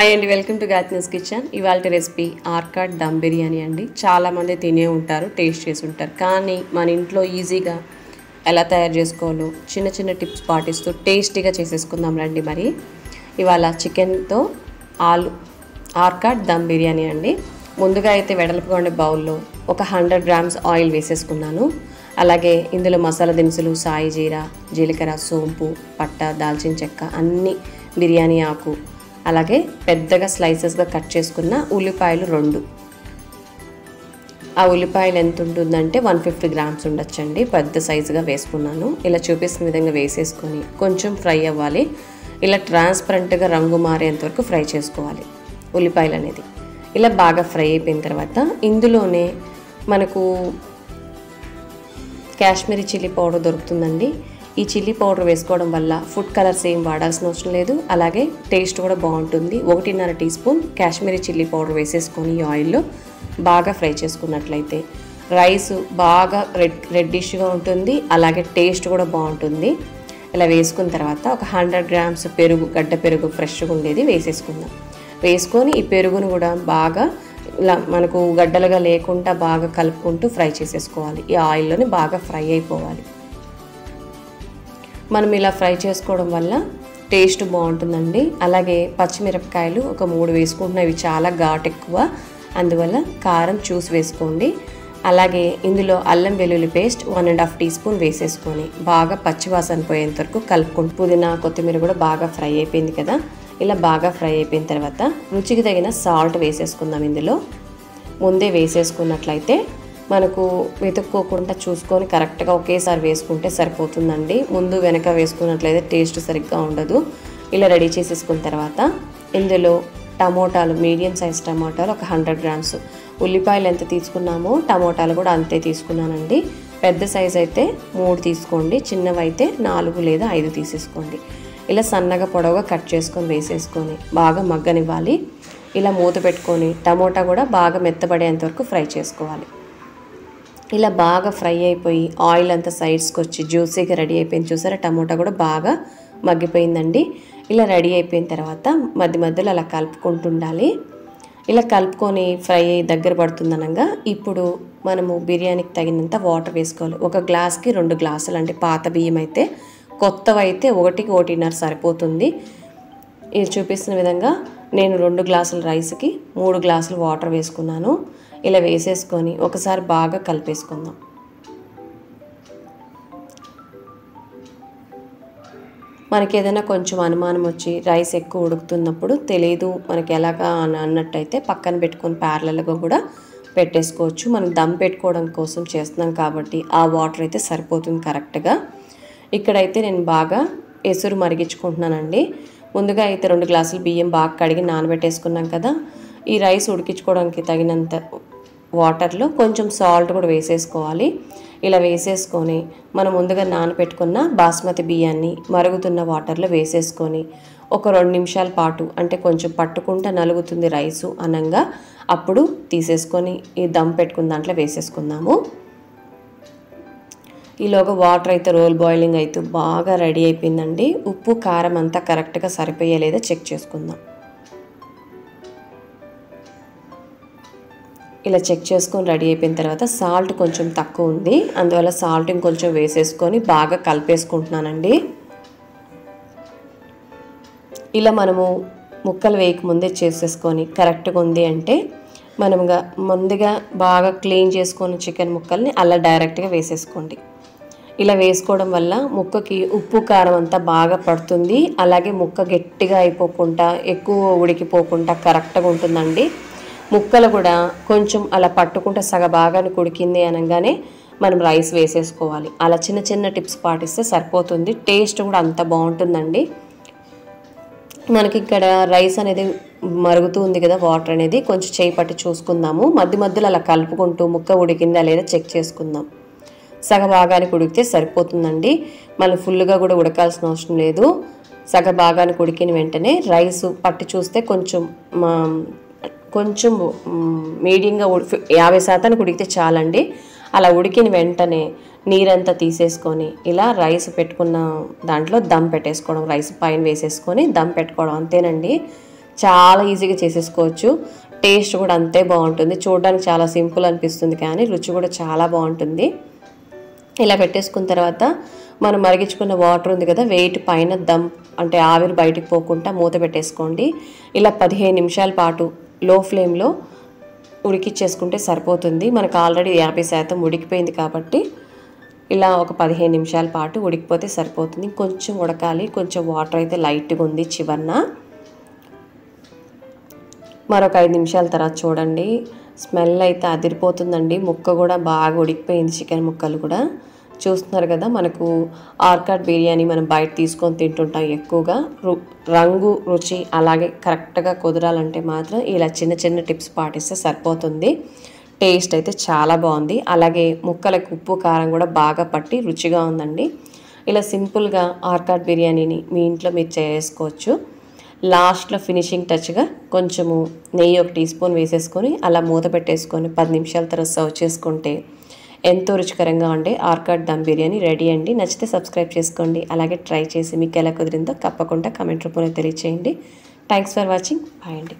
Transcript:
Hi అండి welcome to గాత్నస్ kitchen ఇవాళ రెసిపీ ఆర్కాడ్ దమ్ బిర్యానీ అండి. చాలామంది తినే ఉంటారు టేస్ట్ చేసి ఉంటారు. కానీ మన ఇంట్లో ఈజీగా ఎలా తయారు చేసుకోవాలో చిన్న చిన్న టిప్స్ పాటిస్తూ టేస్టీగా చేసేసుకుందాం రండి మరి. ఇవాళ చికెన్తో ఆలు ఆర్కాడ్ దమ్ బిర్యానీ అండి. ముందుగా అయితే వెడల్పుగా ఉండే బౌల్లో ఒక హండ్రెడ్ గ్రామ్స్ ఆయిల్ వేసేసుకున్నాను. అలాగే ఇందులో మసాలా దినుసులు సాయి జీరా జీలకర్ర సోంపు పట్ట దాల్చిన చెక్క అన్ని బిర్యానీ ఆకు అలాగే పెద్దగా స్లైసెస్గా కట్ చేసుకున్న ఉల్లిపాయలు రెండు. ఆ ఉల్లిపాయలు ఎంత ఉంటుందంటే వన్ ఫిఫ్టీ గ్రామ్స్ ఉండొచ్చండి. పెద్ద సైజుగా వేసుకున్నాను. ఇలా చూపిస్తున్న విధంగా వేసేసుకొని కొంచెం ఫ్రై అవ్వాలి. ఇలా ట్రాన్స్పరెంట్గా రంగు మారేంత వరకు ఫ్రై చేసుకోవాలి ఉల్లిపాయలు అనేది. ఇలా బాగా ఫ్రై అయిపోయిన తర్వాత ఇందులోనే మనకు కాశ్మీరీ చిల్లీ పౌడర్ దొరుకుతుందండి. ఈ చిల్లీ పౌడర్ వేసుకోవడం వల్ల ఫుడ్ కలర్స్ ఏం వాడాల్సిన అవసరం లేదు. అలాగే టేస్ట్ కూడా బాగుంటుంది. ఒకటిన్నర teaspoon Kashmiri chilli powder వేసేసుకొని ఈ ఆయిల్లో బాగా ఫ్రై చేసుకున్నట్లయితే రైస్ బాగా రెడ్ రెడ్డిష్గా ఉంటుంది. అలాగే టేస్ట్ కూడా బాగుంటుంది. ఇలా వేసుకున్న తర్వాత ఒక హండ్రెడ్ గ్రామ్స్ పెరుగు గడ్డ పెరుగు ఫ్రెష్గా ఉండేది వేసేసుకుందాం. వేసుకొని ఈ పెరుగును కూడా బాగా ఇలా మనకు గడ్డలుగా లేకుండా బాగా కలుపుకుంటూ ఫ్రై చేసేసుకోవాలి. ఈ ఆయిల్లోని బాగా ఫ్రై అయిపోవాలి. మనం ఇలా ఫ్రై చేసుకోవడం వల్ల టేస్ట్ బాగుంటుందండి. అలాగే పచ్చిమిరపకాయలు ఒక మూడు వేసుకుంటున్నా ఇవి చాలా ఘాట్ ఎక్కువ. అందువల్ల కారం చూసి వేసుకోండి. అలాగే ఇందులో అల్లం వెల్లుల్లి paste one and half teaspoon వేసేసుకొని బాగా పచ్చివాసన పోయేంత వరకు కలుపుకొని పుదీనా కొత్తిమీర కూడా బాగా ఫ్రై అయిపోయింది కదా? ఇలా బాగా ఫ్రై అయిపోయిన తర్వాత రుచికి తగిన సాల్ట్ వేసేసుకుందాం ఇందులో. ముందే వేసేసుకున్నట్లయితే మనకు వెతుక్కోకుండా చూసుకొని కరెక్ట్గా ఒకేసారి వేసుకుంటే సరిపోతుందండి. ముందు వెనక వేసుకున్నట్లయితే టేస్ట్ సరిగ్గా ఉండదు. ఇలా రెడీ చేసేసుకున్న తర్వాత ఇందులో టమోటాలు మీడియం సైజ్ టమోటాలు ఒక హండ్రెడ్ గ్రామ్స్. ఉల్లిపాయలు ఎంత తీసుకున్నామో టమోటాలు కూడా అంతే తీసుకున్నానండి. పెద్ద సైజ్ అయితే మూడు తీసుకోండి చిన్నవి అయితే నాలుగు లేదా ఐదు తీసేసుకోండి. ఇలా సన్నగా పొడవుగా కట్ చేసుకొని వేసేసుకొని బాగా మగ్గనివ్వాలి. ఇలా మూత పెట్టుకొని టమోటా కూడా బాగా మెత్తబడేంత వరకు ఫ్రై చేసుకోవాలి. ఇలా బాగా ఫ్రై అయిపోయి ఆయిల్ అంతా సైడ్స్కి వచ్చి జ్యూసీగా రెడీ అయిపోయింది. చూసారా? టమోటా కూడా బాగా మగ్గిపోయిందండి. ఇలా రెడీ అయిపోయిన తర్వాత మధ్య మధ్యలో అలా కలుపుకుంటుండాలి. ఇలా కలుపుకొని ఫ్రై అయ్యి దగ్గర పడుతుందనగా ఇప్పుడు మనము బిర్యానీకి తగినంత వాటర్ వేసుకోవాలి. ఒక గ్లాస్కి రెండు గ్లాసులు అంటే పాత బియ్యం అయితే కొత్తవి అయితే ఒకటికి ఒకటిన్నర సరిపోతుంది. ఇది చూపిస్తున్న విధంగా నేను రెండు గ్లాసుల రైస్కి మూడు గ్లాసులు వాటర్ వేసుకున్నాను. ఇలా వేసేసుకొని ఒకసారి బాగా కలిపేసుకుందాం. మనకి ఏదైనా కొంచెం అనుమానం వచ్చి రైస్ ఎక్కువ ఉడుకుతున్నప్పుడు తెలియదు మనకి ఎలాగా అని అన్నట్టయితే పక్కన పెట్టుకొని ప్యారలల్గా కూడా పెట్టేసుకోవచ్చు. మనం దమ్ పెట్టుకోవడం కోసం చేస్తున్నాం కాబట్టి ఆ వాటర్ అయితే సరిపోతుంది కరెక్ట్గా. ఇక్కడైతే నేను బాగా ఎసురు మరిగించుకుంటున్నానండి. ముందుగా అయితే రెండు గ్లాసులు బియ్యం బాగా కడిగి నానబెట్టేసుకున్నాం కదా ఈ రైస్ ఉడికించుకోవడానికి తగినంత వాటర్లో కొంచెం సాల్ట్ కూడా వేసేసుకోవాలి. ఇలా వేసేసుకొని మనం ముందుగా నానబెట్టుకున్న బాస్మతి బియ్యాన్ని మరుగుతున్న వాటర్లో వేసేసుకొని ఒక రెండు నిమిషాల పాటు అంటే కొంచెం పట్టుకుంటా నలుగుతుంది రైసు అనంగా అప్పుడు తీసేసుకొని ఈ దమ్ పెట్టుకున్న దాంట్లో వేసేసుకుందాము. ఈలోగా వాటర్ అయితే రోల్ బాయిలింగ్ అయితే బాగా రెడీ అయిపోయిందండి. ఉప్పు కారం అంతా కరెక్ట్గా సరిపోయేలేదో చెక్ చేసుకుందాం. ఇలా చెక్ చేసుకొని రెడీ అయిపోయిన తర్వాత సాల్ట్ కొంచెం తక్కువ ఉంది. అందువల్ల సాల్ట్ ఇంకొంచెం వేసేసుకొని బాగా కలిపేసుకుంటున్నానండి. ఇలా మనము ముక్కలు వేయకముందే చేసేసుకొని కరెక్ట్గా ఉంది అంటే మనముగా ముందుగా బాగా క్లీన్ చేసుకొని చికెన్ ముక్కల్ని అలా డైరెక్ట్గా వేసేసుకోండి. ఇలా వేసుకోవడం వల్ల ముక్కకి ఉప్పు కారం అంతా బాగా పడుతుంది. అలాగే ముక్క గట్టిగా అయిపోకుండా ఎక్కువ ఉడికిపోకుండా కరెక్ట్గా ఉంటుందండి. ముక్కలు కూడా కొంచెం అలా పట్టుకుంటే సగ భాగాన్ని కుడికింది అనగానే మనం రైస్ వేసేసుకోవాలి. అలా చిన్న చిన్న టిప్స్ పాటిస్తే సరిపోతుంది. టేస్ట్ కూడా అంత బాగుంటుందండి. మనకి ఇక్కడ రైస్ అనేది మరుగుతూ ఉంది కదా వాటర్ అనేది. కొంచెం చేయి పట్టి చూసుకుందాము. మధ్య మధ్యలో అలా కలుపుకుంటూ ముక్క ఉడికిందా లేదా చెక్ చేసుకుందాం. సగ భాగానికి ఉడికితే సరిపోతుందండి. మళ్ళీ ఫుల్గా కూడా ఉడకాల్సిన అవసరం లేదు. సగ భాగానికి ఉడికిన వెంటనే రైస్ పట్టి చూస్తే కొంచెం కొంచెం మీడియంగా ఉడి యాభై శాతానికి ఉడికితే చాలండి. అలా ఉడికిన వెంటనే నీరంతా తీసేసుకొని ఇలా రైస్ పెట్టుకున్న దాంట్లో దమ్ పెట్టేసుకోవడం రైస్ పైన వేసేసుకొని దమ్ పెట్టుకోవడం అంతేనండి. చాలా ఈజీగా చేసేసుకోవచ్చు. టేస్ట్ కూడా అంతే బాగుంటుంది. చూడడానికి చాలా సింపుల్ అనిపిస్తుంది కానీ రుచి కూడా చాలా బాగుంటుంది. ఇలా పెట్టేసుకున్న తర్వాత మనం మరిగించుకున్న వాటర్ ఉంది కదా వెయిట్ పైన దమ్ అంటే ఆవిరి బయటికి పోకుండా మూత పెట్టేసుకోండి. ఇలా పదిహేను నిమిషాల పాటు లో ఫ్లేమ్లో ఉడికిచ్చేసుకుంటే సరిపోతుంది. మనకు ఆల్రెడీ యాభై శాతం ఉడికిపోయింది కాబట్టి ఇలా ఒక పదిహేను నిమిషాల పాటు ఉడికిపోతే సరిపోతుంది. కొంచెం ఉడకాలి. కొంచెం వాటర్ అయితే లైట్గా ఉంది చివరన. మరొక ఐదు నిమిషాల తర్వాత చూడండి. స్మెల్ అయితే అదిరిపోతుందండి. ముక్క కూడా బాగా ఉడికిపోయింది. చికెన్ ముక్కలు కూడా. చూస్తున్నారు కదా మనకు ఆర్కాడ్ బిర్యానీ మనం బయట తీసుకొని తింటుంటాం ఎక్కువగా. రు రంగు రుచి అలాగే కరెక్ట్గా కుదరాలంటే మాత్రం ఇలా చిన్న చిన్న టిప్స్ పాటిస్తే సరిపోతుంది. టేస్ట్ అయితే చాలా బాగుంది. అలాగే ముక్కలకు ఉప్పు కారం కూడా బాగా పట్టి రుచిగా ఉందండి. ఇలా సింపుల్గా ఆర్కాడ్ బిర్యానీని మీ ఇంట్లో మీరు చేసుకోవచ్చు. లాస్ట్లో ఫినిషింగ్ టచ్గా కొంచెము నెయ్యి ఒక టీ స్పూన్ వేసేసుకొని అలా మూత పెట్టేసుకొని పది నిమిషాల తర్వాత సర్వ్ చేసుకుంటే ఎంతో రుచికరంగా ఉండే ఆర్కాడ్ దమ్ బిర్యానీ రెడీ అండి. నచ్చితే సబ్స్క్రైబ్ చేసుకోండి. అలాగే ట్రై చేసి మీకు ఎలా కుదిరిందో తప్పకుండా కమెంట్ రూపంలో తెలియచేయండి. థ్యాంక్స్ ఫర్ వాచింగ్ బాయ్ అండి.